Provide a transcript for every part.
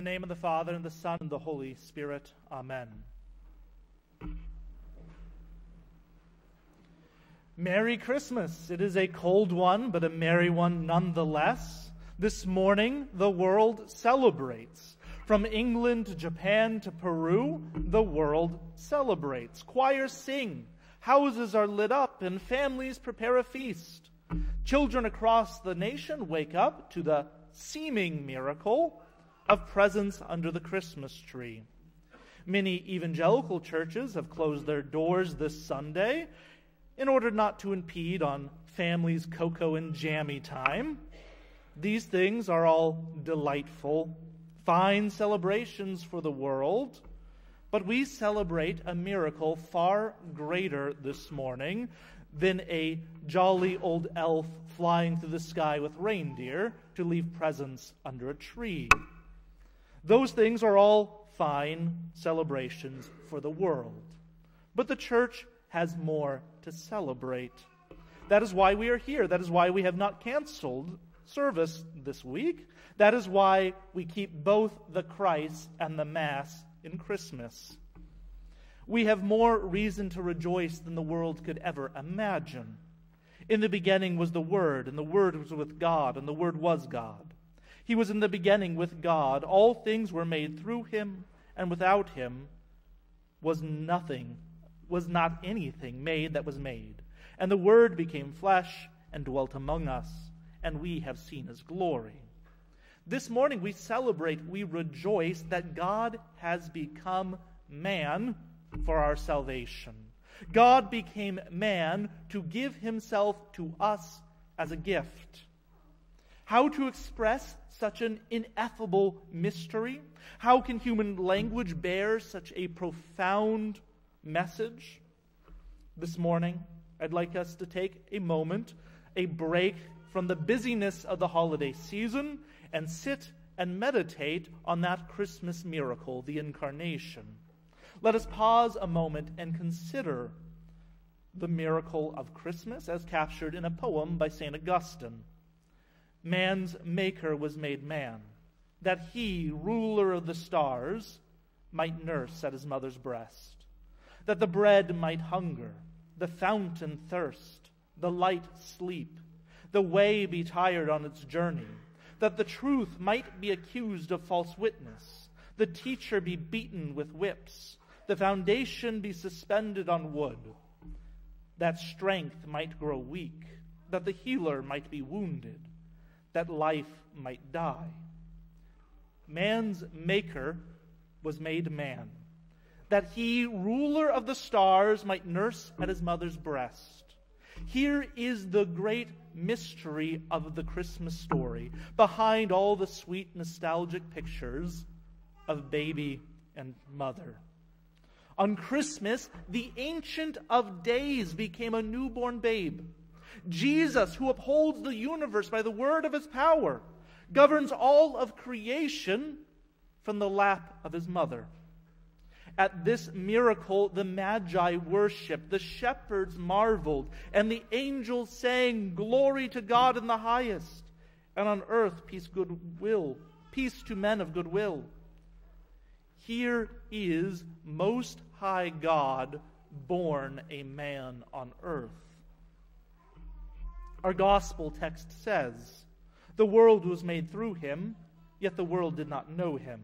the name of the Father, and the Son, and the Holy Spirit. Amen. Merry Christmas. It is a cold one, but a merry one nonetheless. This morning, the world celebrates. From England to Japan to Peru, the world celebrates. Choirs sing, houses are lit up, and families prepare a feast. Children across the nation wake up to the seeming miracle of presents under the Christmas tree. Many evangelical churches have closed their doors this Sunday in order not to impede on families' cocoa and jammy time. These things are all delightful, fine celebrations for the world, but we celebrate a miracle far greater this morning than a jolly old elf flying through the sky with reindeer to leave presents under a tree. Those things are all fine celebrations for the world. But the church has more to celebrate. That is why we are here. That is why we have not canceled service this week. That is why we keep both the Christ and the Mass in Christmas. We have more reason to rejoice than the world could ever imagine. In the beginning was the Word, and the Word was with God, and the Word was God. He was in the beginning with God. All things were made through him, and without him was nothing, was not anything made that was made. And the Word became flesh and dwelt among us, and we have seen his glory. This morning we celebrate, we rejoice that God has become man for our salvation. God became man to give himself to us as a gift. How to express such an ineffable mystery? How can human language bear such a profound message? This morning, I'd like us to take a moment, a break from the busyness of the holiday season, and sit and meditate on that Christmas miracle, the Incarnation. Let us pause a moment and consider the miracle of Christmas as captured in a poem by St. Augustine. Man's maker was made man, that he, ruler of the stars, might nurse at his mother's breast, that the bread might hunger, the fountain thirst, the light sleep, the way be tired on its journey, that the truth might be accused of false witness, the teacher be beaten with whips, the foundation be suspended on wood, that strength might grow weak, that the healer might be wounded, that life might die. Man's maker was made man, that he, ruler of the stars, might nurse at his mother's breast. Here is the great mystery of the Christmas story, behind all the sweet nostalgic pictures of baby and mother. On Christmas, the Ancient of Days became a newborn babe. Jesus, who upholds the universe by the word of his power, governs all of creation from the lap of his mother. At this miracle, the Magi worshiped, the shepherds marveled, and the angels sang, Glory to God in the highest, and on earth peace, goodwill, peace to men of goodwill. Here is Most High God born a man on earth. Our gospel text says, The world was made through him, yet the world did not know him.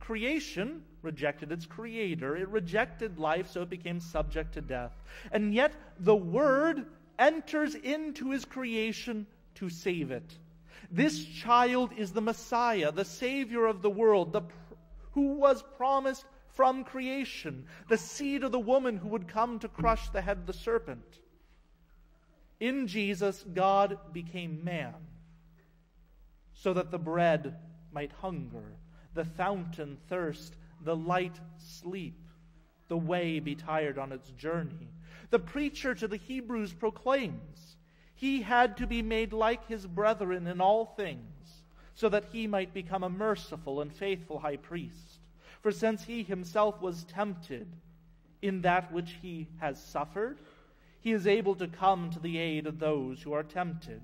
Creation rejected its creator. It rejected life, so it became subject to death. And yet the Word enters into his creation to save it. This child is the Messiah, the Savior of the world, the who was promised from creation, the seed of the woman who would come to crush the head of the serpent. In Jesus, God became man so that the bread might hunger, the fountain thirst, the light sleep, the way be tired on its journey. The preacher to the Hebrews proclaims he had to be made like his brethren in all things, so that he might become a merciful and faithful high priest for since he himself was tempted in that which he has suffered, he is able to come to the aid of those who are tempted.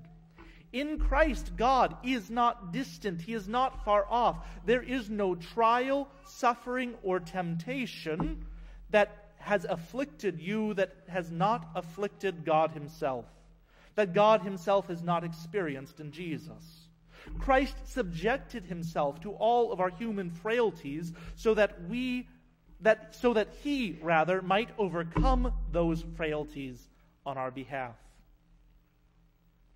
In Christ, God is not distant. He is not far off. There is no trial, suffering, or temptation that has afflicted you that has not afflicted God Himself, that God Himself has not experienced in Jesus. Christ subjected himself to all of our human frailties so that we that so that he rather might overcome those frailties on our behalf.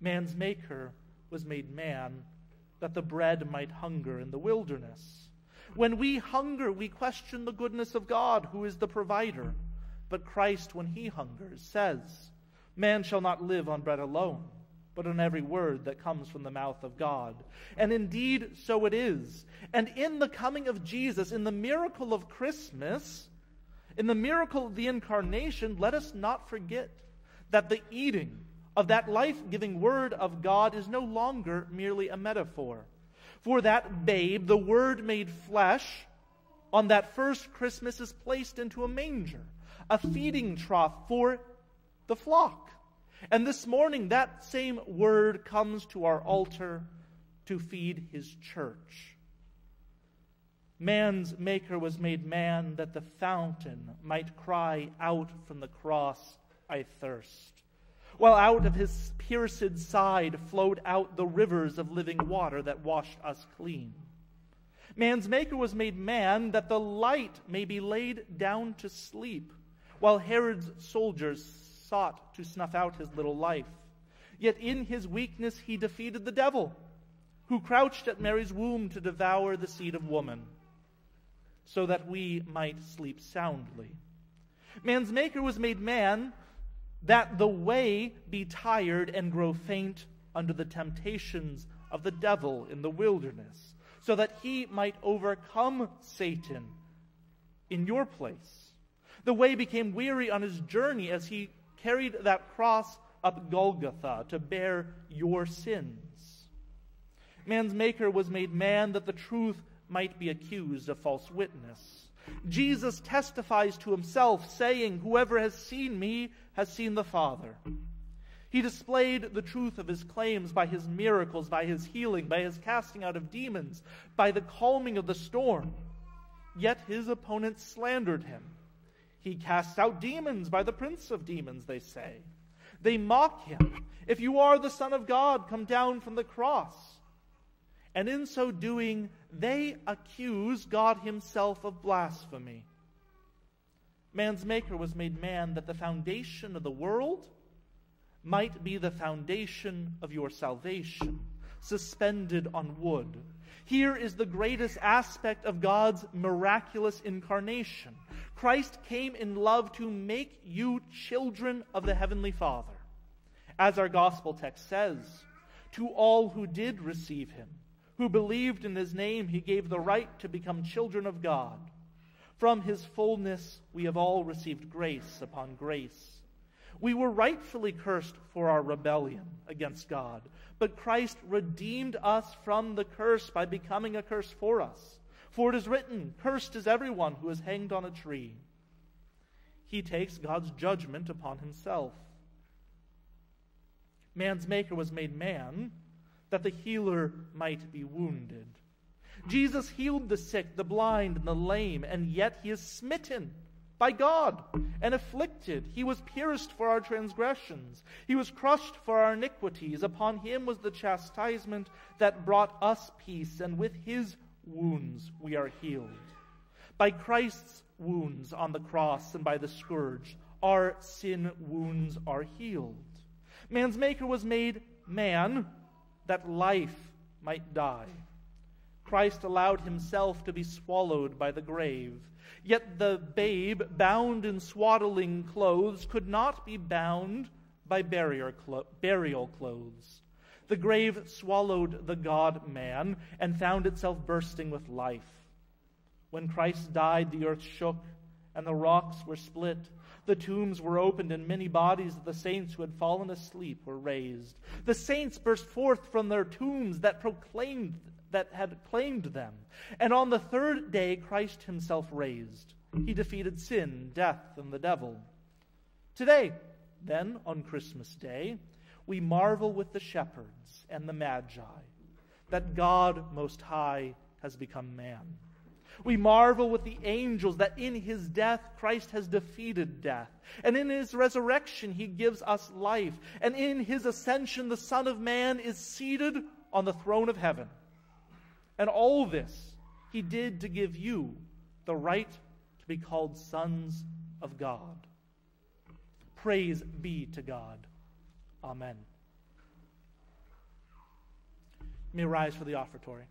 Man's maker was made man that the bread might hunger in the wilderness. When we hunger, we question the goodness of God, who is the provider. But Christ, when he hungers, says, Man shall not live on bread alone but on every word that comes from the mouth of God. And indeed, so it is. And in the coming of Jesus, in the miracle of Christmas, in the miracle of the incarnation, let us not forget that the eating of that life giving word of God is no longer merely a metaphor. For that babe, the word made flesh, on that first Christmas is placed into a manger, a feeding trough for the flock. And this morning, that same word comes to our altar to feed his church. Man's maker was made man that the fountain might cry out from the cross, I thirst. While out of his pierced side flowed out the rivers of living water that washed us clean. Man's maker was made man that the light may be laid down to sleep, while Herod's soldiers sought to snuff out his little life. Yet in his weakness he defeated the devil, who crouched at Mary's womb to devour the seed of woman, so that we might sleep soundly. Man's maker was made man that the way be tired and grow faint under the temptations of the devil in the wilderness, so that he might overcome Satan in your place. The way became weary on his journey as he carried that cross up Golgotha to bear your sins. Man's maker was made man that the truth might be accused of false witness. Jesus testifies to himself, saying, Whoever has seen me has seen the Father. He displayed the truth of his claims by his miracles, by his healing, by his casting out of demons, by the calming of the storm. Yet his opponents slandered him. He casts out demons by the prince of demons, they say. They mock him. If you are the Son of God, come down from the cross. And in so doing, they accuse God Himself of blasphemy. Man's Maker was made man that the foundation of the world might be the foundation of your salvation, suspended on wood. Here is the greatest aspect of God's miraculous incarnation. Christ came in love to make you children of the Heavenly Father. As our gospel text says, to all who did receive him, who believed in his name, he gave the right to become children of God. From his fullness, we have all received grace upon grace. We were rightfully cursed for our rebellion against God, but Christ redeemed us from the curse by becoming a curse for us. For it is written, Cursed is everyone who is hanged on a tree. He takes God's judgment upon himself. Man's maker was made man that the healer might be wounded. Jesus healed the sick, the blind, and the lame, and yet he is smitten by God and afflicted. He was pierced for our transgressions, he was crushed for our iniquities. Upon him was the chastisement that brought us peace, and with his wounds we are healed. By Christ's wounds on the cross and by the scourge, our sin wounds are healed. Man's Maker was made man that life might die. Christ allowed himself to be swallowed by the grave. Yet the babe, bound in swaddling clothes, could not be bound by burial clothes. The grave swallowed the God man and found itself bursting with life. When Christ died, the earth shook and the rocks were split. The tombs were opened, and many bodies of the saints who had fallen asleep were raised. The saints burst forth from their tombs that proclaimed that had claimed them. And on the third day Christ himself raised. He defeated sin, death, and the devil. Today, then, on Christmas Day, we marvel with the shepherds and the magi that God Most High has become man. We marvel with the angels that in his death Christ has defeated death. And in his resurrection he gives us life. And in his ascension the Son of Man is seated on the throne of heaven. And all this he did to give you the right to be called sons of God. Praise be to God. Amen. May rise for the offertory.